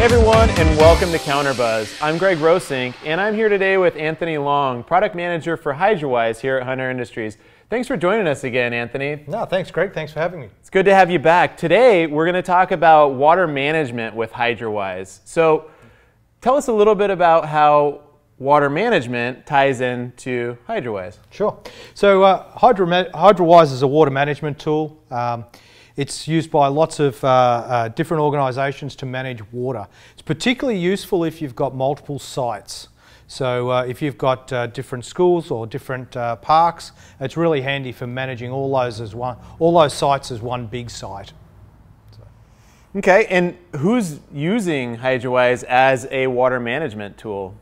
Hey everyone, and welcome to Counterbuzz. I'm Greg Rosink, and I'm here today with Anthony Long, product manager for Hydrawise here at Hunter Industries. Thanks for joining us again, Anthony. No, thanks, Greg. Thanks for having me. It's good to have you back. Today, we're going to talk about water management with Hydrawise. So, tell us a little bit about how water management ties into Hydrawise. Sure. So, uh, Hydro Hydrawise is a water management tool. Um, it's used by lots of uh, uh, different organisations to manage water. It's particularly useful if you've got multiple sites. So uh, if you've got uh, different schools or different uh, parks, it's really handy for managing all those as one, all those sites as one big site. So. Okay, and who's using Hydrawise as a water management tool?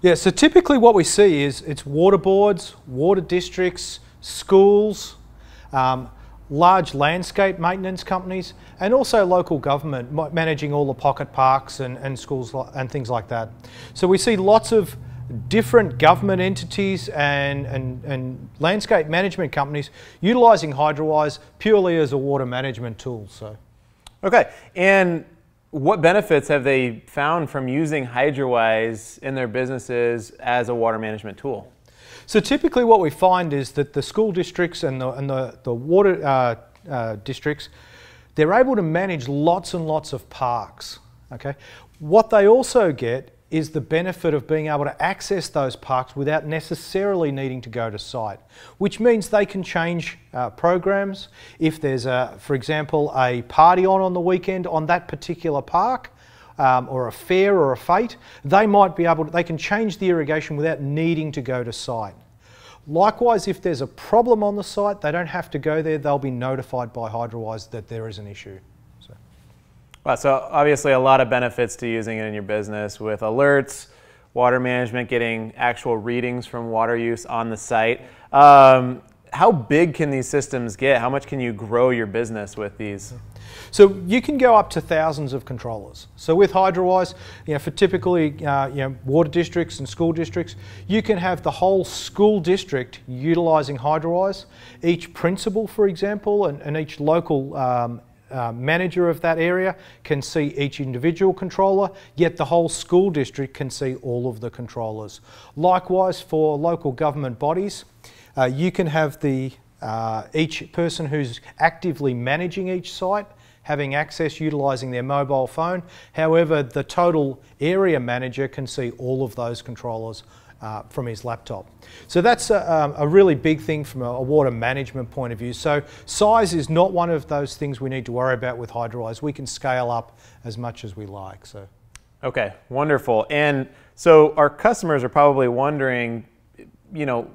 Yeah, so typically what we see is it's water boards, water districts, schools, um, large landscape maintenance companies, and also local government managing all the pocket parks and, and schools and things like that. So we see lots of different government entities and, and, and landscape management companies utilising Hydrawise purely as a water management tool. So. Okay, and what benefits have they found from using Hydrawise in their businesses as a water management tool? So typically what we find is that the school districts and the, and the, the water uh, uh, districts, they're able to manage lots and lots of parks. Okay, What they also get is the benefit of being able to access those parks without necessarily needing to go to site, which means they can change uh, programs. If there's, a, for example, a party on on the weekend on that particular park, um, or a fair or a fete, they might be able to, they can change the irrigation without needing to go to site. Likewise, if there's a problem on the site, they don't have to go there, they'll be notified by Hydrawise that there is an issue. So. So obviously a lot of benefits to using it in your business with alerts, water management, getting actual readings from water use on the site. Um, how big can these systems get? How much can you grow your business with these? So you can go up to thousands of controllers. So with Hydrawise, you know, for typically uh, you know, water districts and school districts, you can have the whole school district utilising Hydrawise. Each principal, for example, and, and each local um, uh, manager of that area can see each individual controller, yet the whole school district can see all of the controllers. Likewise, for local government bodies, uh, you can have the uh, each person who's actively managing each site having access utilising their mobile phone. However, the total area manager can see all of those controllers uh, from his laptop. So that's a, um, a, really big thing from a, water management point of view. So size is not one of those things we need to worry about with Hydrawise. We can scale up as much as we like. So. Okay, wonderful. And so our customers are probably wondering, you know,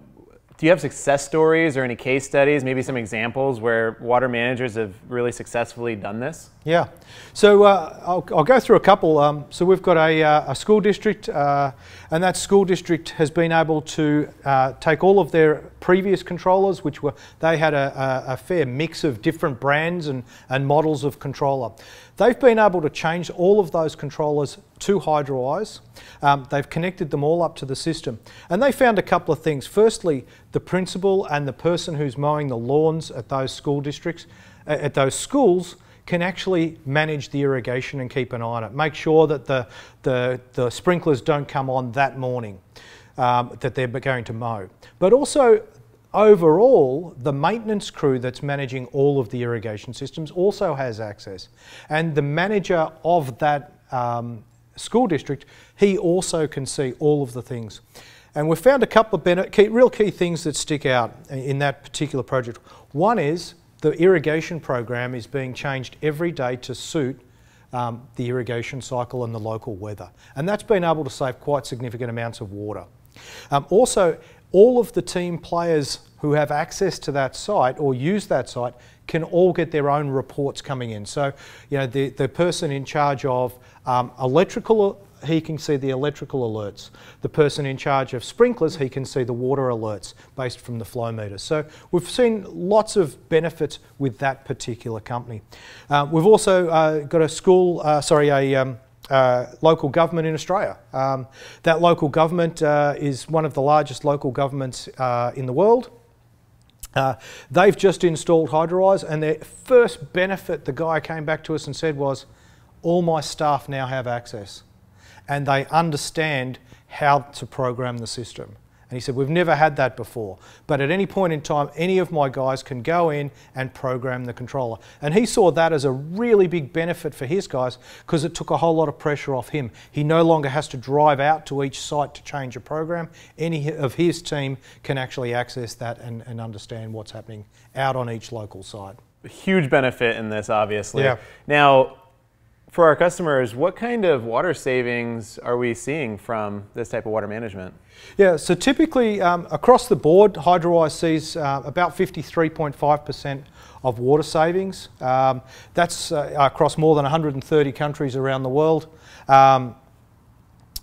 do you have success stories or any case studies, maybe some examples where water managers have really successfully done this? Yeah. So uh, I'll, I'll, go through a couple. Um, so we've got a, uh, a school district, uh, and that school district has been able to uh, take all of their previous controllers, which were they had a, a, fair mix of different brands and, and models of controller. They've been able to change all of those controllers to Hydrawise. Um, they've connected them all up to the system. And they found a couple of things. Firstly, the principal and the person who's mowing the lawns at those school districts, at those schools, can actually manage the irrigation and keep an eye on it. Make sure that the, the, the sprinklers don't come on that morning um, that they're going to mow. But also overall, the maintenance crew that's managing all of the irrigation systems also has access. And the manager of that um, school district, he also can see all of the things. And we've found a couple of key, real key things that stick out in that particular project. One is the irrigation program is being changed every day to suit um, the irrigation cycle and the local weather. And that's been able to save quite significant amounts of water. Um, also, all of the team players who have access to that site or use that site can all get their own reports coming in. So, you know, the, the person in charge of um, electrical, he can see the electrical alerts. The person in charge of sprinklers, he can see the water alerts based from the flow meter. So we've seen lots of benefits with that particular company. Uh, we've also uh, got a school, uh, sorry, a um, uh, local government in Australia. Um, that local government uh, is one of the largest local governments uh, in the world. Uh, they've just installed Hydrawise, and their first benefit, the guy came back to us and said, was all my staff now have access and they understand how to program the system. And he said, We've never had that before. But at any point in time, any of my guys can go in and program the controller. And he saw that as a really big benefit for his guys because it took a whole lot of pressure off him. He no longer has to drive out to each site to change a program. Any of his team can actually access that and, and understand what's happening out on each local site. A huge benefit in this, obviously. Yeah. Now, for our customers, what kind of water savings are we seeing from this type of water management? Yeah, so typically um, across the board, Hydrawise sees uh, about 53.5% of water savings. Um, that's uh, across more than 130 countries around the world. Um,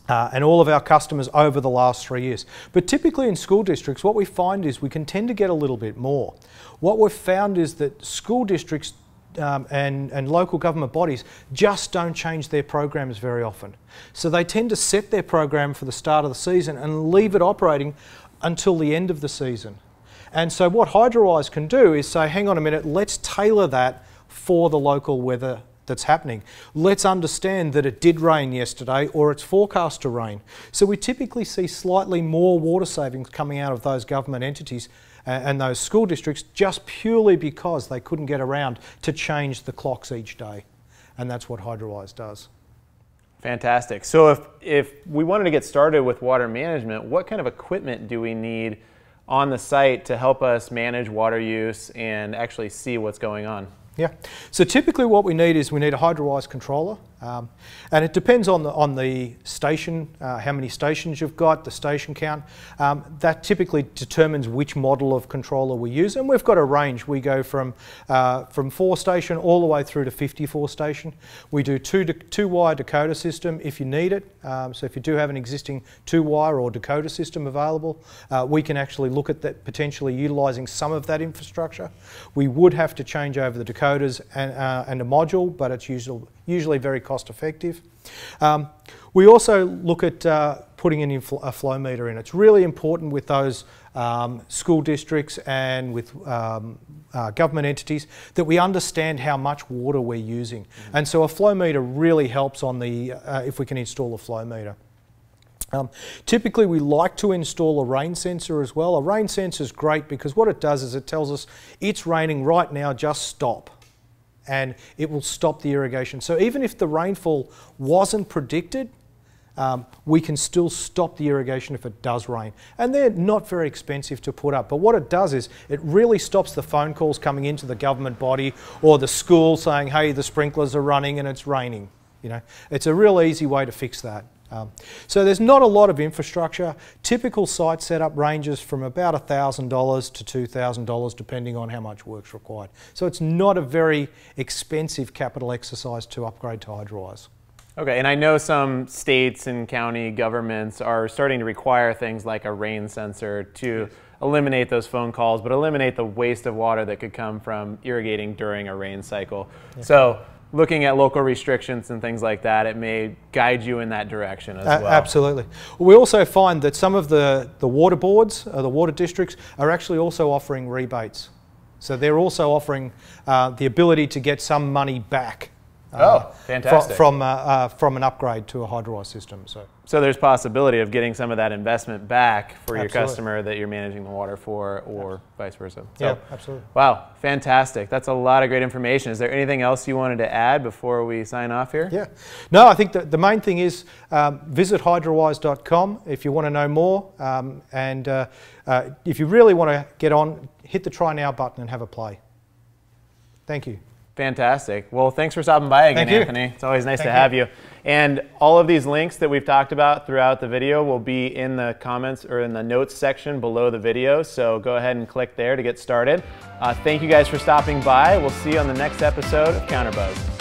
uh, and all of our customers over the last three years. But typically in school districts, what we find is we can tend to get a little bit more. What we've found is that school districts um, and, and local government bodies just don't change their programs very often. So they tend to set their program for the start of the season and leave it operating until the end of the season. And so what Hydrawise can do is say, hang on a minute, let's tailor that for the local weather that's happening. Let's understand that it did rain yesterday or it's forecast to rain. So we typically see slightly more water savings coming out of those government entities and those school districts just purely because they couldn't get around to change the clocks each day. And that's what Hydrawise does. Fantastic. So if, if we wanted to get started with water management, what kind of equipment do we need on the site to help us manage water use and actually see what's going on? Yeah. So typically what we need is we need a Hydrawise controller. Um, and it depends on the, on the station, uh, how many stations you've got, the station count. Um, that typically determines which model of controller we use. And we've got a range. We go from, uh, from 4 station all the way through to 54 station. We do two, two wire decoder system if you need it. Um, so if you do have an existing two wire or decoder system available, uh, we can actually look at that potentially utilising some of that infrastructure. We would have to change over the decoders and, uh, and a module, but it's usually, usually very cost effective. Um, we also look at uh, putting in a flow meter in. It's really important with those um, school districts and with um, uh, government entities that we understand how much water we're using. Mm -hmm. And so a flow meter really helps on the, uh, if we can install a flow meter. Um, typically, we like to install a rain sensor as well. A rain sensor is great because what it does is it tells us it's raining right now, just stop and it will stop the irrigation. So even if the rainfall wasn't predicted, um, we can still stop the irrigation if it does rain. And they're not very expensive to put up. But what it does is it really stops the phone calls coming into the government body or the school saying, hey, the sprinklers are running and it's raining. You know, it's a real easy way to fix that. Um, so there's not a lot of infrastructure. Typical site setup ranges from about $1,000 to $2,000 depending on how much work's required. So it's not a very expensive capital exercise to upgrade to Hydrawise. Okay, and I know some states and county governments are starting to require things like a rain sensor to eliminate those phone calls, but eliminate the waste of water that could come from irrigating during a rain cycle. Yeah. So looking at local restrictions and things like that, it may guide you in that direction as well. Absolutely. We also find that some of the, the water boards, uh, the water districts, are actually also offering rebates. So they're also offering uh, the ability to get some money back uh, oh, fantastic. From, from, uh, uh, from an upgrade to a Hydrawise system. So. so there's possibility of getting some of that investment back for absolutely. your customer that you're managing the water for or absolutely. vice versa. So, yeah, absolutely. Wow, fantastic. That's a lot of great information. Is there anything else you wanted to add before we sign off here? Yeah. No, I think the, the main thing is um, visit hydrawise.com if you want to know more. Um, and uh, uh, if you really want to get on, hit the try now button and have a play. Thank you. Fantastic. Well, thanks for stopping by again, Anthony. It's always nice Thank to have you. you. And all of these links that we've talked about throughout the video will be in the comments or in the notes section below the video. So go ahead and click there to get started. Uh, thank you guys for stopping by. We'll see you on the next episode of Counterbuzz.